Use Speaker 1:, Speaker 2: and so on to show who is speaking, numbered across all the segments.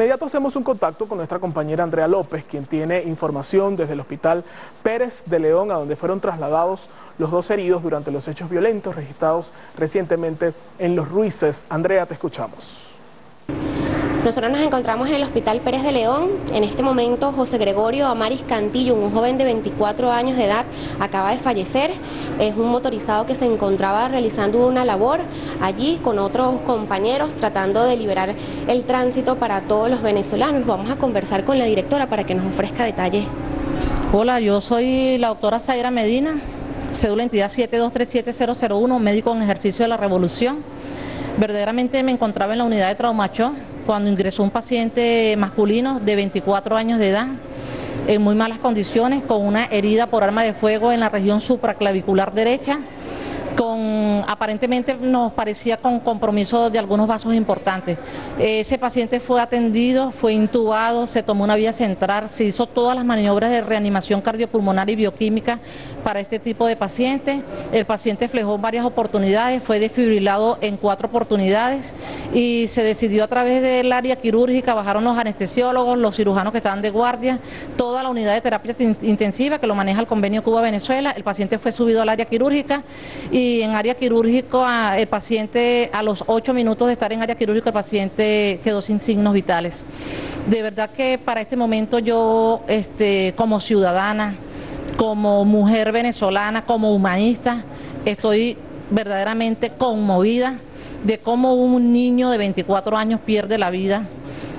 Speaker 1: inmediato hacemos un contacto con nuestra compañera Andrea López, quien tiene información desde el Hospital Pérez de León, a donde fueron trasladados los dos heridos durante los hechos violentos registrados recientemente en Los Ruices. Andrea, te escuchamos.
Speaker 2: Nosotros nos encontramos en el Hospital Pérez de León. En este momento José Gregorio Amaris Cantillo, un joven de 24 años de edad, acaba de fallecer. Es un motorizado que se encontraba realizando una labor allí con otros compañeros tratando de liberar el tránsito para todos los venezolanos. Vamos a conversar con la directora para que nos ofrezca detalles.
Speaker 3: Hola, yo soy la doctora Zaira Medina, cédula entidad 7237001, médico en ejercicio de la revolución. Verdaderamente me encontraba en la unidad de Traumachó cuando ingresó un paciente masculino de 24 años de edad en muy malas condiciones con una herida por arma de fuego en la región supraclavicular derecha con aparentemente nos parecía con compromiso de algunos vasos importantes. Ese paciente fue atendido, fue intubado, se tomó una vía central, se hizo todas las maniobras de reanimación cardiopulmonar y bioquímica para este tipo de pacientes. El paciente flejó varias oportunidades, fue desfibrilado en cuatro oportunidades y se decidió a través del área quirúrgica, bajaron los anestesiólogos, los cirujanos que estaban de guardia, toda la unidad de terapia intensiva que lo maneja el convenio Cuba-Venezuela, el paciente fue subido al área quirúrgica y en área quirúrgica el paciente a los ocho minutos de estar en área quirúrgica el paciente quedó sin signos vitales. De verdad que para este momento yo este, como ciudadana, como mujer venezolana, como humanista, estoy verdaderamente conmovida de cómo un niño de 24 años pierde la vida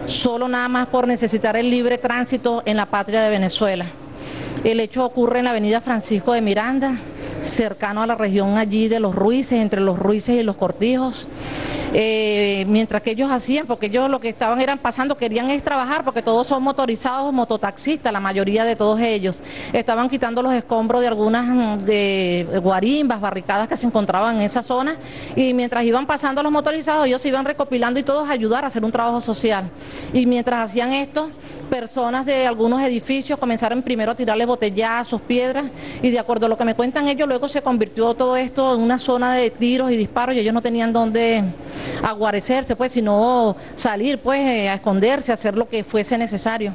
Speaker 3: solo nada más por necesitar el libre tránsito en la patria de Venezuela. El hecho ocurre en la avenida Francisco de Miranda, cercano a la región allí de los Ruices, entre los Ruices y los Cortijos. Eh, mientras que ellos hacían, porque ellos lo que estaban eran pasando, querían es trabajar, porque todos son motorizados, mototaxistas, la mayoría de todos ellos. Estaban quitando los escombros de algunas mm, de guarimbas, barricadas que se encontraban en esa zona, y mientras iban pasando los motorizados, ellos se iban recopilando y todos a ayudar a hacer un trabajo social. Y mientras hacían esto, personas de algunos edificios comenzaron primero a tirarle botellazos, piedras, y de acuerdo a lo que me cuentan ellos, luego se convirtió todo esto en una zona de tiros y disparos y ellos no tenían dónde aguarecerse, pues, sino salir, pues, eh, a esconderse, a hacer lo que fuese necesario.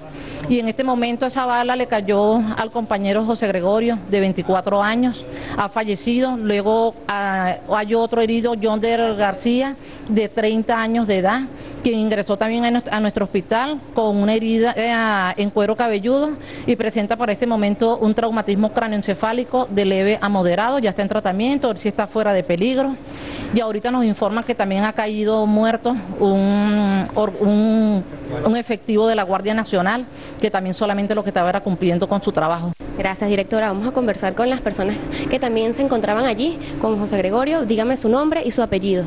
Speaker 3: Y en este momento esa bala le cayó al compañero José Gregorio, de 24 años, ha fallecido. Luego ah, hay otro herido, John García, de 30 años de edad quien ingresó también a nuestro, hospital con una herida eh, en cuero cabelludo y presenta para este momento un traumatismo cráneoencefálico de leve a moderado, ya está en tratamiento, si está fuera de peligro. Y ahorita nos informa que también ha caído muerto un, un, efectivo de la Guardia Nacional, que también solamente lo que estaba era cumpliendo con su trabajo.
Speaker 2: Gracias, directora. Vamos a conversar con las personas que también se encontraban allí, con José Gregorio. Dígame su nombre y su apellido.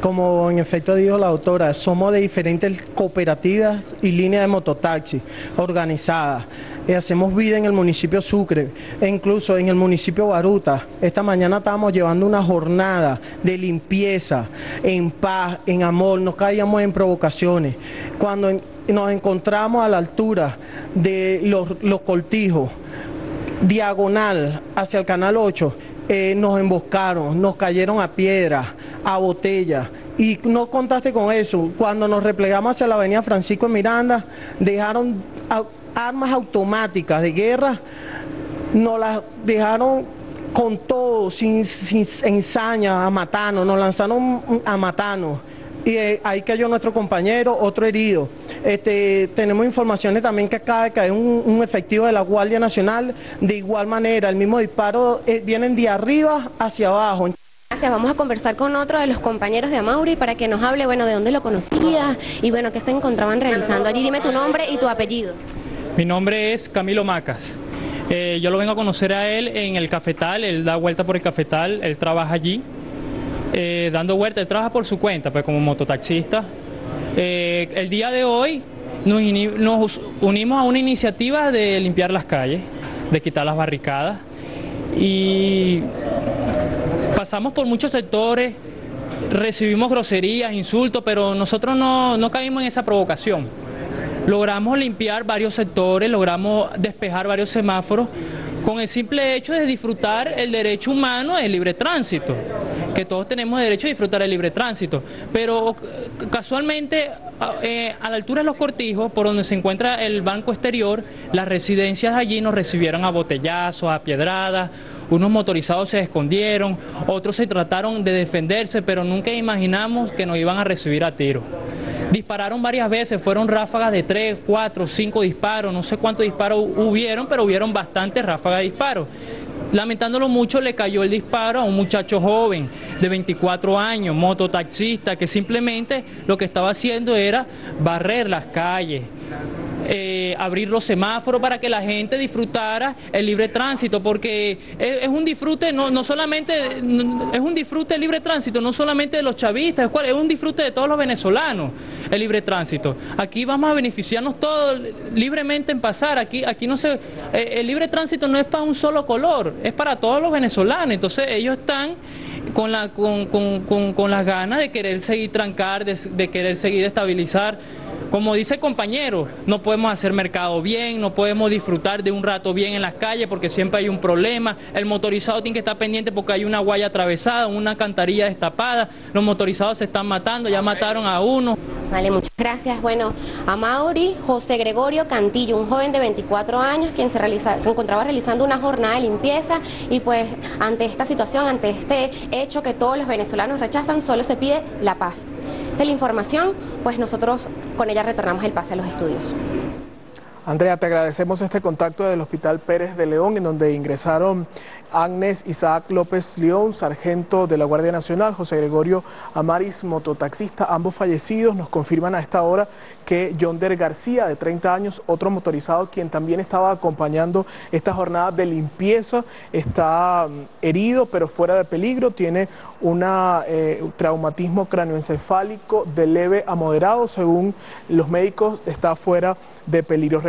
Speaker 4: Como en efecto dijo la autora, somos de diferentes cooperativas y líneas de mototaxi organizadas. Y hacemos vida en el municipio Sucre e incluso en el municipio Baruta. Esta mañana estábamos llevando una jornada de limpieza, en paz, en amor, no caíamos en provocaciones. Cuando nos encontramos a la altura de los, los cortijos, diagonal hacia el canal 8, eh, nos emboscaron, nos cayeron a piedra, a botella. Y no contaste con eso. Cuando nos replegamos hacia la avenida Francisco Miranda, dejaron armas automáticas de guerra, nos las dejaron con todo, sin, sin ensaña, a matarnos, nos lanzaron a matarnos. Y eh, ahí cayó nuestro compañero, otro herido. Este, tenemos informaciones también que acaba de caer un, efectivo de la Guardia Nacional. De igual manera, el mismo disparo eh, vienen de arriba hacia abajo.
Speaker 2: Gracias, vamos a conversar con otro de los compañeros de Amauri para que nos hable, bueno, de dónde lo conocía y bueno, qué se encontraban realizando allí. Dime tu nombre y tu apellido.
Speaker 5: Mi nombre es Camilo Macas. Eh, yo lo vengo a conocer a él en el cafetal, él da vuelta por el cafetal, él trabaja allí, eh, dando vuelta, él trabaja por su cuenta, pues como mototaxista. Eh, el día de hoy nos, unimos a una iniciativa de limpiar las calles, de quitar las barricadas y pasamos por muchos sectores, recibimos groserías, insultos, pero nosotros no, caímos en esa provocación. Logramos limpiar varios sectores, logramos despejar varios semáforos con el simple hecho de disfrutar el derecho humano del libre tránsito. que todos tenemos derecho a disfrutar el libre tránsito, pero casualmente eh, a la altura de los cortijos, por donde se encuentra el banco exterior, las residencias allí nos recibieron a botellazos, a piedradas, unos motorizados se escondieron, otros se trataron de defenderse, pero nunca imaginamos que nos iban a recibir a tiro. Dispararon varias veces, fueron ráfagas de 3, 4, 5 disparos, no sé cuántos disparos hubieron, pero hubieron bastantes ráfagas de disparos. Lamentándolo mucho, le cayó el disparo a un muchacho joven de 24 años, mototaxista, que simplemente lo que estaba haciendo era barrer las calles, eh, abrir los semáforos para que la gente disfrutara el libre tránsito, porque es, un disfrute, no, no solamente, es un disfrute el libre tránsito, no solamente de los chavistas, es un disfrute de todos los venezolanos el libre tránsito. Aquí vamos a beneficiarnos todos libremente en pasar, aquí, aquí no se, eh, el libre tránsito no es para un solo color, es para todos los venezolanos, entonces ellos están con, la, con, con, con, las ganas de querer seguir trancar, de, de querer seguir estabilizar como dice el compañero, no podemos hacer mercado bien, no podemos disfrutar de un rato bien en las calles porque siempre hay un problema. El motorizado tiene que estar pendiente porque hay una guaya atravesada, una cantarilla destapada. Los motorizados se están matando, ya mataron a uno.
Speaker 2: Vale, muchas gracias. Bueno, a Mauri José Gregorio Cantillo, un joven de 24 años quien se, se encontraba realizando una jornada de limpieza y pues ante esta situación, ante este hecho que todos los venezolanos rechazan, solo se pide la paz de la información, pues nosotros con ella retornamos el pase a los estudios.
Speaker 1: Andrea, te agradecemos este contacto del Hospital Pérez de León, en donde ingresaron Agnes Isaac López León, sargento de la Guardia Nacional, José Gregorio Amaris, mototaxista, ambos fallecidos. Nos confirman a esta hora que Yonder García, de 30 años, otro motorizado, quien también estaba acompañando esta jornada de limpieza, está mm, herido, pero fuera de peligro, tiene un eh, traumatismo cráneoencefálico de leve a moderado, según los médicos, está fuera de peligro.